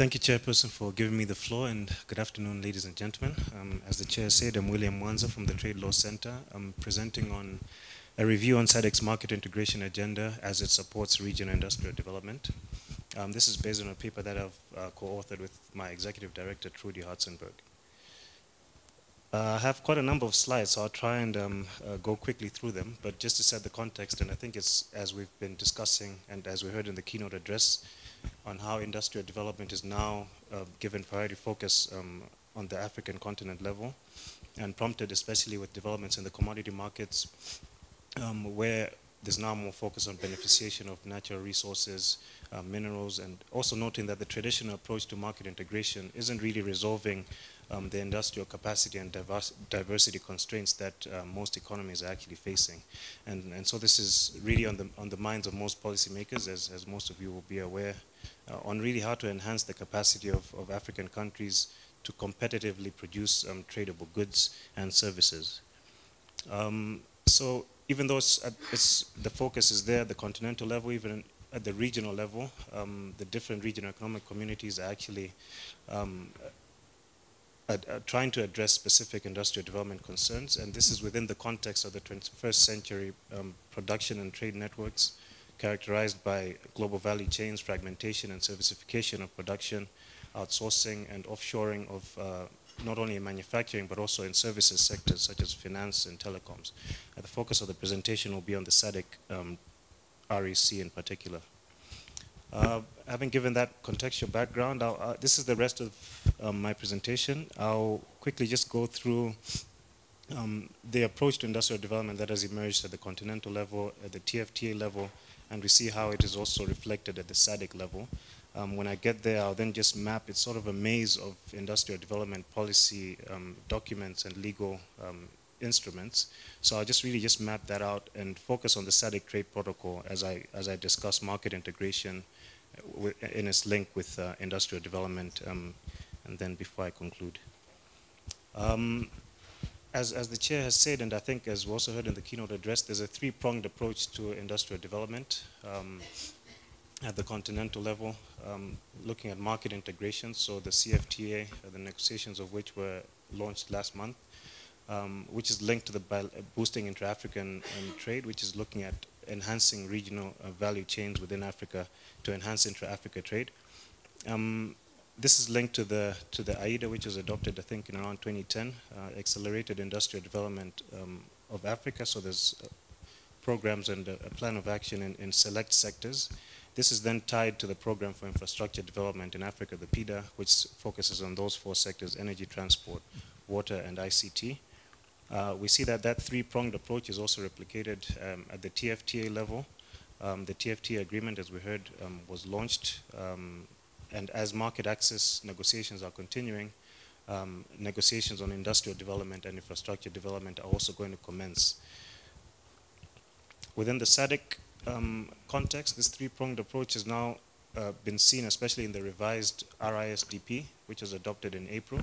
thank you, Chairperson, for giving me the floor, and good afternoon, ladies and gentlemen. Um, as the Chair said, I'm William Mwanza from the Trade Law Center. I'm presenting on a review on SADC's market integration agenda as it supports regional industrial development. Um, this is based on a paper that I've uh, co-authored with my executive director, Trudy Hartzenberg. Uh, I have quite a number of slides, so I'll try and um, uh, go quickly through them. But just to set the context, and I think it's as we've been discussing and as we heard in the keynote address, on how industrial development is now uh, given priority focus um, on the African continent level, and prompted especially with developments in the commodity markets, um, where there's now more focus on beneficiation of natural resources, uh, minerals, and also noting that the traditional approach to market integration isn't really resolving um, the industrial capacity and diverse, diversity constraints that uh, most economies are actually facing. And, and so this is really on the, on the minds of most policymakers, as, as most of you will be aware, uh, on really how to enhance the capacity of, of African countries to competitively produce um, tradable goods and services. Um, so even though it's, it's, the focus is there at the continental level, even at the regional level, um, the different regional economic communities are actually um, trying to address specific industrial development concerns, and this is within the context of the 21st century um, production and trade networks characterized by global value chains, fragmentation and servicification of production, outsourcing and offshoring of uh, not only in manufacturing but also in services sectors such as finance and telecoms. the focus of the presentation will be on the SADC um, REC in particular. Uh, having given that contextual background, uh, this is the rest of um, my presentation. I'll quickly just go through um, the approach to industrial development that has emerged at the continental level, at the TFTA level, and we see how it is also reflected at the SADC level. Um, when I get there, I'll then just map, it's sort of a maze of industrial development policy um, documents and legal um, instruments. So I'll just really just map that out and focus on the SADC trade protocol as I, as I discuss market integration, in its link with uh, industrial development, um, and then before I conclude. Um, as, as the chair has said, and I think as we also heard in the keynote address, there's a three-pronged approach to industrial development um, at the continental level, um, looking at market integration, so the CFTA, uh, the negotiations of which were launched last month, um, which is linked to the boosting intra-African um, trade, which is looking at enhancing regional uh, value chains within Africa to enhance intra-Africa trade. Um, this is linked to the to the AIDA, which was adopted, I think, in around 2010, uh, accelerated industrial development um, of Africa. So there's uh, programs and a, a, plan of action in, in select sectors. This is then tied to the program for infrastructure development in Africa, the PIDA, which focuses on those four sectors, energy, transport, water, and ICT. Uh, we see that that three-pronged approach is also replicated um, at the TFTA level. Um, the TFTA agreement, as we heard, um, was launched, um, and as market access negotiations are continuing, um, negotiations on industrial development and infrastructure development are also going to commence. Within the SADC um, context, this three-pronged approach has now uh, been seen, especially in the revised RISDP, which was adopted in April.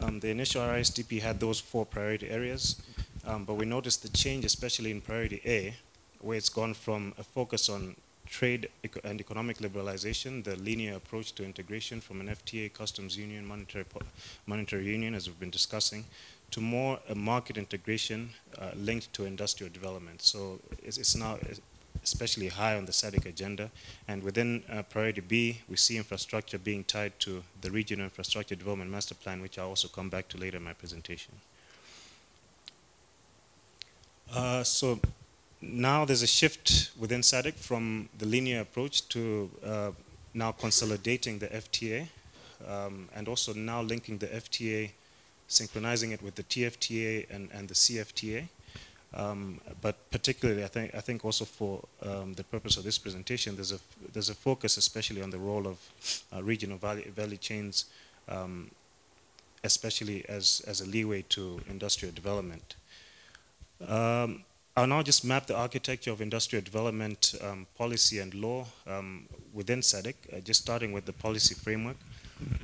Um, the initial RISDP had those four priority areas, um, but we noticed the change, especially in priority A, where it's gone from a focus on trade and economic liberalization, the linear approach to integration from an FTA, customs union, monetary, monetary union, as we've been discussing, to more a market integration uh, linked to industrial development. So it's, it's now especially high on the SADC agenda. And within uh, priority B, we see infrastructure being tied to the regional infrastructure development master plan, which I'll also come back to later in my presentation. Uh, so now there's a shift within SADC from the linear approach to uh, now consolidating the FTA um, and also now linking the FTA, synchronizing it with the TFTA and, and the CFTA. Um, but particularly, I think, I think also for um, the purpose of this presentation, there's a, there's a focus especially on the role of uh, regional value, value chains, um, especially as, as a leeway to industrial development. Um, I'll now just map the architecture of industrial development um, policy and law um, within SADC, uh, just starting with the policy framework.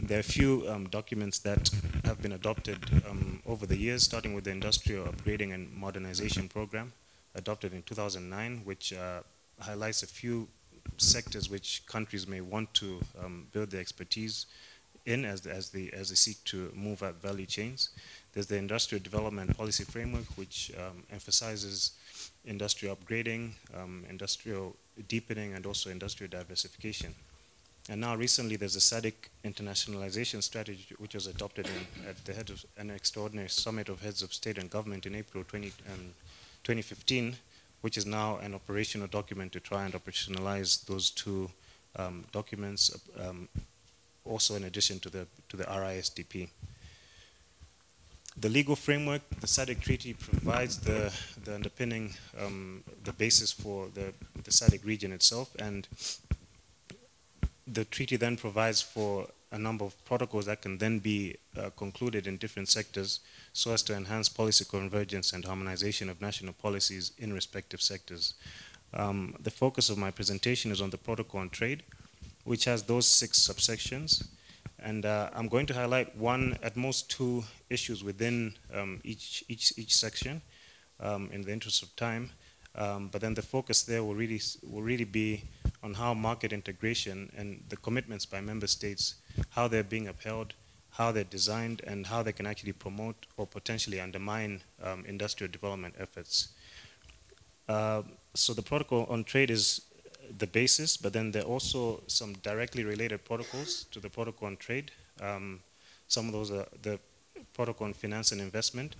There are a few um, documents that have been adopted um, over the years, starting with the Industrial Upgrading and Modernization Program, adopted in 2009, which uh, highlights a few sectors which countries may want to um, build their expertise in as, as, they, as they seek to move up value chains. There's the industrial development policy framework, which um, emphasizes industrial upgrading, um, industrial deepening, and also industrial diversification. And now recently there's a SADC industrialization strategy which was adopted in, at the head of an extraordinary summit of heads of state and government in April 20, um, 2015, which is now an operational document to try and operationalize those two um, documents, um, also in addition to the, to the RISDP. The legal framework, the SADC Treaty provides the, the underpinning, um, the basis for the, the SADC region itself, and the treaty then provides for a number of protocols that can then be uh, concluded in different sectors so as to enhance policy convergence and harmonization of national policies in respective sectors. Um, the focus of my presentation is on the protocol on trade, which has those six subsections. And uh, I'm going to highlight one, at most two issues within um, each, each, each section um, in the interest of time. Um, but then the focus there will really, will really be on how market integration and the commitments by member states, how they're being upheld, how they're designed, and how they can actually promote or potentially undermine um, industrial development efforts. Uh, so the protocol on trade is the basis, but then there are also some directly related protocols to the protocol on trade. Um, some of those are the protocol on finance and investment,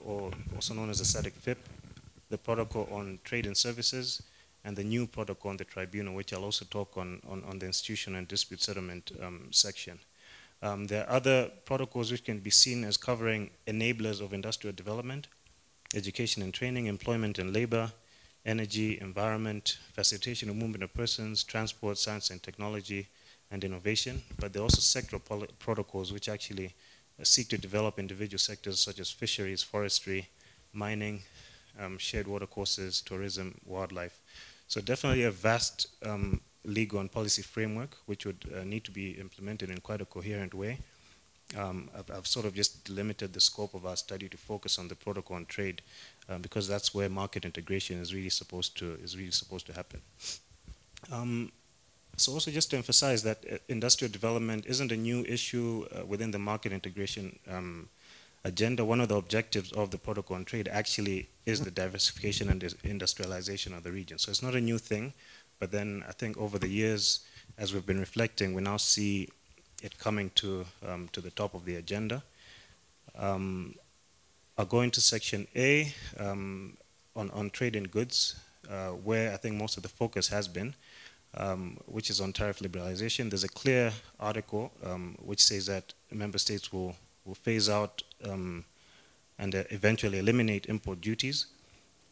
or also known as the SADC FIP, the protocol on trade and services, and the new protocol on the tribunal, which I'll also talk on, on, on the institution and dispute settlement um, section. Um, there are other protocols which can be seen as covering enablers of industrial development, education and training, employment and labor, energy, environment, facilitation of movement of persons, transport, science and technology, and innovation. But there are also sectoral protocols which actually uh, seek to develop individual sectors such as fisheries, forestry, mining, um, shared watercourses, tourism, wildlife. So definitely a vast um, legal and policy framework which would uh, need to be implemented in quite a coherent way. Um, I've, I've, sort of just limited the scope of our study to focus on the protocol on trade uh, because that's where market integration is really supposed to is really supposed to happen. Um, so also just to emphasize that uh, industrial development isn't a new issue uh, within the market integration um, agenda, one of the objectives of the protocol on trade actually is the diversification and industrialization of the region. So it's not a new thing, but then I think over the years, as we've been reflecting, we now see it coming to, um, to the top of the agenda. Um, I'll go into section A um, on, on trade in goods, uh, where I think most of the focus has been, um, which is on tariff liberalization. There's a clear article um, which says that member states will will phase out um, and uh, eventually eliminate import duties.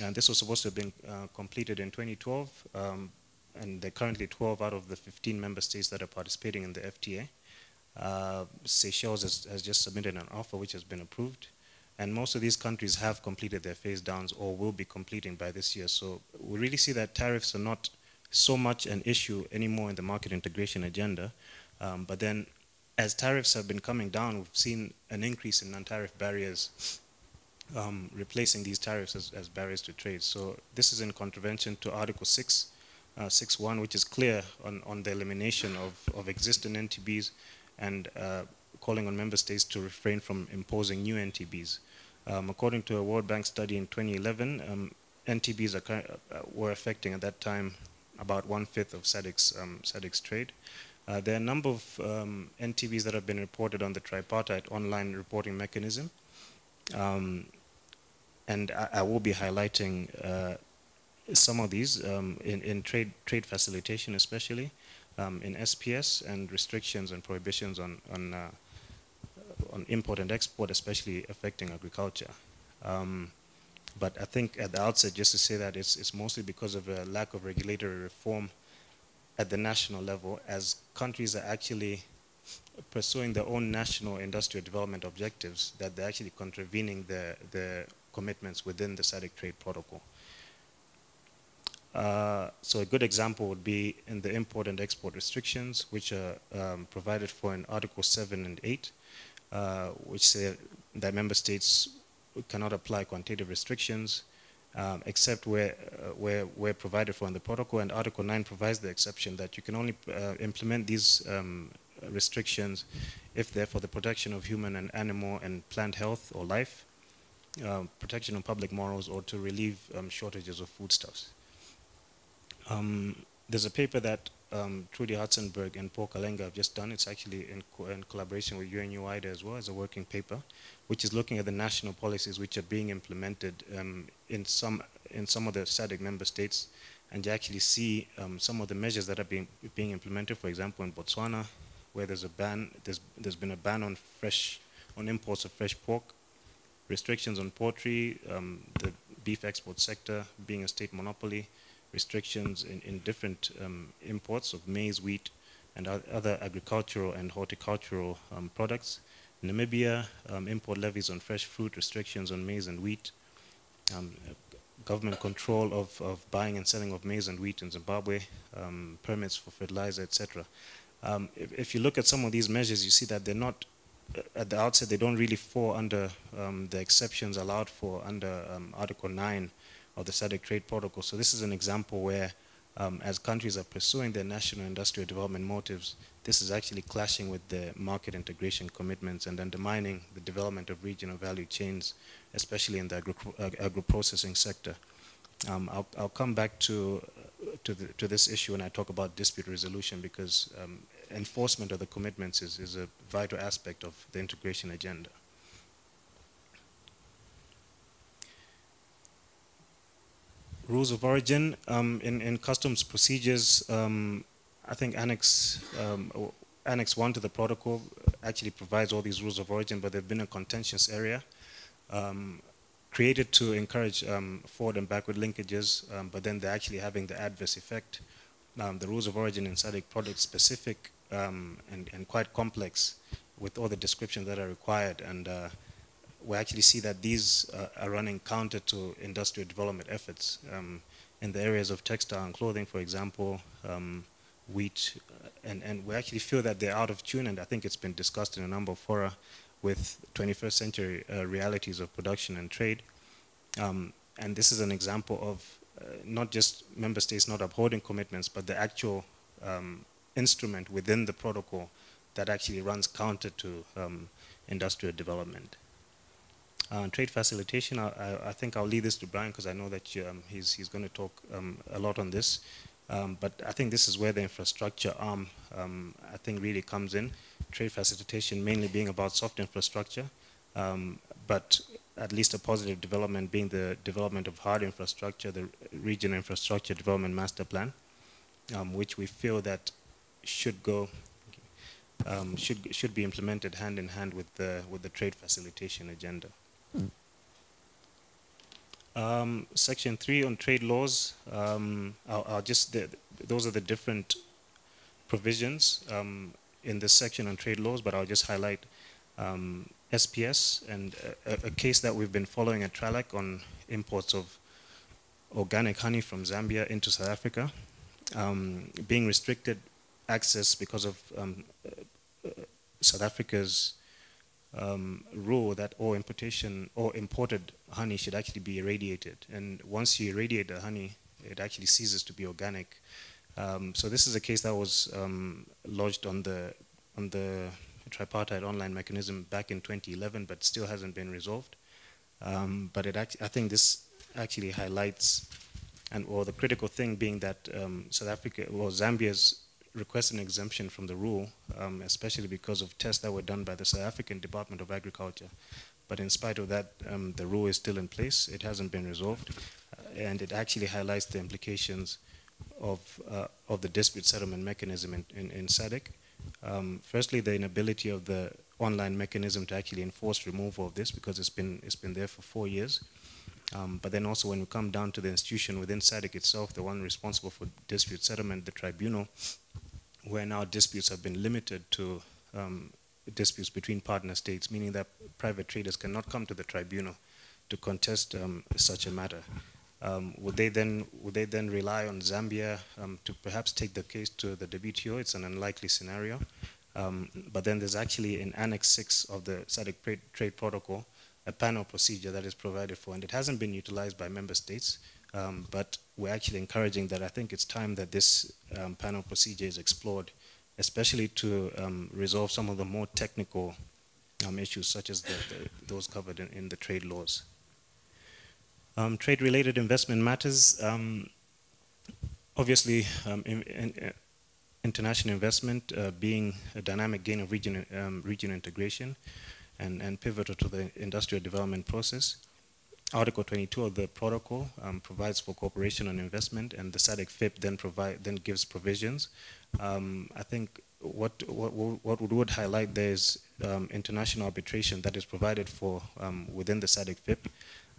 And this was supposed to have been uh, completed in 2012, um, and there are currently 12 out of the 15 member states that are participating in the FTA. Uh, Seychelles has, has, just submitted an offer which has been approved, and most of these countries have completed their phase downs or will be completing by this year. So we really see that tariffs are not so much an issue anymore in the market integration agenda, um, but then as tariffs have been coming down, we've seen an increase in non-tariff barriers, um, replacing these tariffs as, as, barriers to trade. So this is in contravention to Article 6, uh, 6.1, which is clear on, on the elimination of, of existing NTBs and uh, calling on member states to refrain from imposing new NTBs. Um, according to a World Bank study in 2011, um, NTBs uh, were affecting at that time about one-fifth of SADC's, um, SADC's trade. Uh, there are a number of um, NTBs that have been reported on the tripartite online reporting mechanism. Um, and I, I, will be highlighting uh, some of these um, in, in, trade, trade facilitation especially, um, in SPS and restrictions and prohibitions on, on, uh, on import and export, especially affecting agriculture. Um, but I think at the outset, just to say that it's, it's mostly because of a lack of regulatory reform at the national level as countries are actually pursuing their own national industrial development objectives that they're actually contravening the, the commitments within the SADC trade protocol. Uh, so a good example would be in the import and export restrictions, which are um, provided for in Article 7 and 8, uh, which say that member states cannot apply quantitative restrictions um, except where, uh, where, where provided for in the protocol. And Article 9 provides the exception that you can only uh, implement these um, restrictions if they're for the protection of human and animal and plant health or life, um, protection of public morals, or to relieve um, shortages of foodstuffs. Um, there's a paper that um, Trudy Hartzenberg and Paul Kalenga have just done. It's actually in, co in collaboration with UNU-WIDER as well as a working paper, which is looking at the national policies which are being implemented um, in some in some of the SADC member states, and you actually see um, some of the measures that are being being implemented. For example, in Botswana, where there's a ban, there's there's been a ban on fresh on imports of fresh pork, restrictions on poultry, um, the beef export sector being a state monopoly restrictions in, in different um, imports of maize, wheat, and other agricultural and horticultural um, products. Namibia, um, import levies on fresh fruit, restrictions on maize and wheat, um, government control of, of buying and selling of maize and wheat in Zimbabwe, um, permits for fertilizer, etc. Um, if, if, you look at some of these measures, you see that they're not, uh, at the outset, they don't really fall under the exceptions allowed for under Article 9 of the SADC Trade Protocol. So this is an example where um, as countries are pursuing their national industrial development motives, this is actually clashing with the market integration commitments and undermining the development of regional value chains, especially in the agro, agro-processing sector. Um, I'll, I'll, come back to, to, the, to, this issue when I talk about dispute resolution because um, enforcement of the commitments is, is a vital aspect of the integration agenda. Rules of origin um, in, in customs procedures, um, I think Annex um, Annex 1 to the protocol actually provides all these rules of origin, but they've been a contentious area um, created to encourage um, forward and backward linkages, um, but then they're actually having the adverse effect. the rules of origin in SADC product specific and, and quite complex with all the descriptions that are required. and uh, we actually see that these uh, are running counter to industrial development efforts um, in the areas of textile and clothing, for example, um, wheat, uh, and, and we actually feel that they're out of tune, and I think it's been discussed in a number of fora with 21st century uh, realities of production and trade. Um, and this is an example of uh, not just member states not upholding commitments, but the actual um, instrument within the protocol that actually runs counter to um, industrial development. Uh, trade facilitation, I, I, I, think I'll leave this to Brian because I know that um, he's, he's going to talk um, a lot on this. Um, but I think this is where the infrastructure arm, um, I think, really comes in. Trade facilitation mainly being about soft infrastructure, um, but at least a positive development being the development of hard infrastructure, the regional infrastructure development master plan, um, which we feel that should go um, should should be implemented hand in hand with the with the trade facilitation agenda. Um, section 3 on trade laws, um, I'll, just, the, those are the different provisions um, in this section on trade laws, but I'll just highlight SPS um, and a, a, case that we've been following at TRALAC on imports of organic honey from Zambia into South Africa, um, being restricted access because of um, uh, South Africa's um, rule that all importation or imported honey should actually be irradiated. And once you irradiate the honey, it actually ceases to be organic. Um, so this is a case that was um, lodged on the on the tripartite online mechanism back in 2011, but still hasn't been resolved. Um, but it I think this actually highlights, and or the critical thing being that um, South Africa, well, Zambia's request an exemption from the rule, um, especially because of tests that were done by the South African Department of Agriculture. But in spite of that, um, the rule is still in place. It hasn't been resolved. Uh, and it actually highlights the implications of, uh, of the dispute settlement mechanism in, in, in SADC. Um, firstly, the inability of the online mechanism to actually enforce removal of this because it's been, it's been there for four years. Um, but then also when we come down to the institution within SADC itself, the one responsible for dispute settlement, the tribunal, where now disputes have been limited to um, disputes between partner states, meaning that private traders cannot come to the tribunal to contest um, such a matter. Um, would they then would they then rely on Zambia um, to perhaps take the case to the WTO? It's an unlikely scenario. Um, but then there's actually in Annex 6 of the SADC trade, trade protocol a panel procedure that is provided for, and it hasn't been utilized by member states, um, but we're actually encouraging that I think it's time that this um, panel procedure is explored, especially to um, resolve some of the more technical um, issues, such as the, the, those covered in, in, the trade laws. Um, trade-related investment matters. obviously, in, in, international investment uh, being a dynamic gain of region, region integration, and, and pivotal to the industrial development process. Article 22 of the protocol um, provides for cooperation on investment, and the SADC FIP then provide then gives provisions. Um, I think what what what would highlight there is um, international arbitration that is provided for um, within the SADC FIP.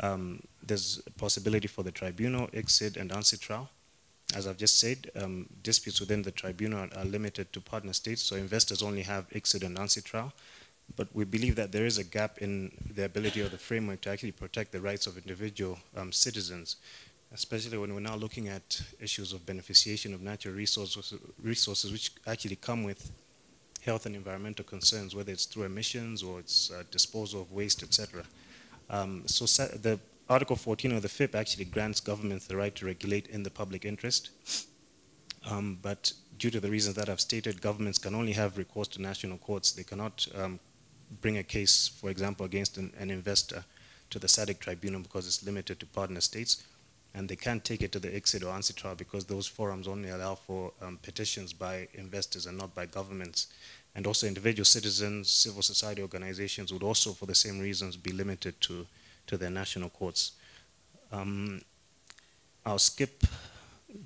Um, there's a possibility for the tribunal, ICSID, and UNCITRAL. As I've just said, um, disputes within the tribunal are, are, limited to partner states, so investors only have ICSID and UNCITRAL but we believe that there is a gap in the ability of the framework to actually protect the rights of individual um, citizens, especially when we're now looking at issues of beneficiation of natural resources, resources which actually come with health and environmental concerns, whether it's through emissions or it's uh, disposal of waste, etc. Um, so the Article 14 of the FIP actually grants governments the right to regulate in the public interest. Um, but due to the reasons that I've stated, governments can only have recourse to national courts. They cannot um, bring a case, for example, against an, an, investor to the SADC tribunal because it's limited to partner states, and they can't take it to the ICSID or UNCITRAL because those forums only allow for um, petitions by investors and not by governments. And also individual citizens, civil society organizations would also, for the same reasons, be limited to, to their national courts. Um, I'll skip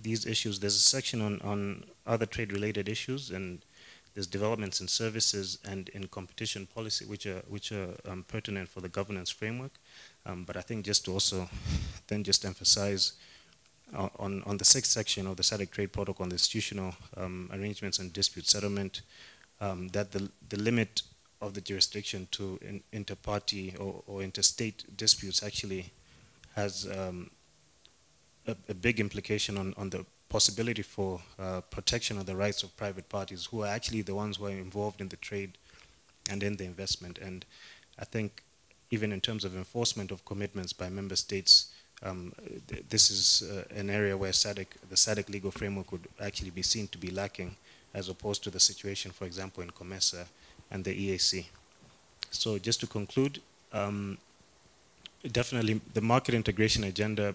these issues. There's a section on, on other trade-related issues, and there's developments in services and in competition policy, which are which are um, pertinent for the governance framework. Um, but I think just to also then just emphasize uh, on on the sixth section of the SADC Trade Protocol on the institutional um, arrangements and dispute settlement, um, that the the limit of the jurisdiction to in, inter-party or, or, interstate disputes actually has um, a, a, big implication on, on the possibility for uh, protection of the rights of private parties who are actually the ones who are involved in the trade and in the investment. And I think even in terms of enforcement of commitments by member states, um, th this is uh, an area where SADC, the SADC legal framework would actually be seen to be lacking as opposed to the situation, for example, in COMESA and the EAC. So just to conclude, um, definitely the market integration agenda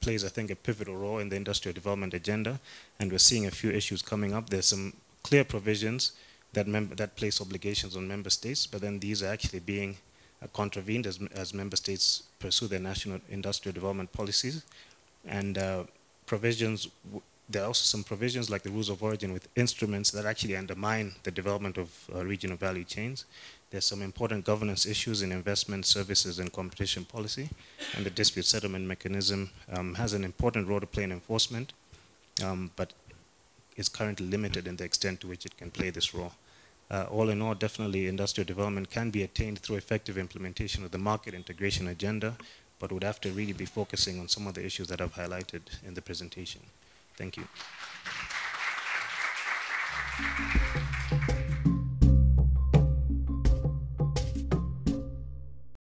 plays, I think, a pivotal role in the industrial development agenda, and we're seeing a few issues coming up. There's some clear provisions that, that place obligations on member states, but then these are actually being uh, contravened as, as member states pursue their national industrial development policies. And uh, provisions, there are also some provisions like the rules of origin with instruments that actually undermine the development of uh, regional value chains. There's some important governance issues in investment services and competition policy, and the dispute settlement mechanism um, has an important role to play in enforcement, um, but is currently limited in the extent to which it can play this role. Uh, all in all, definitely industrial development can be attained through effective implementation of the market integration agenda, but would have to really be focusing on some of the issues that I've highlighted in the presentation. Thank you.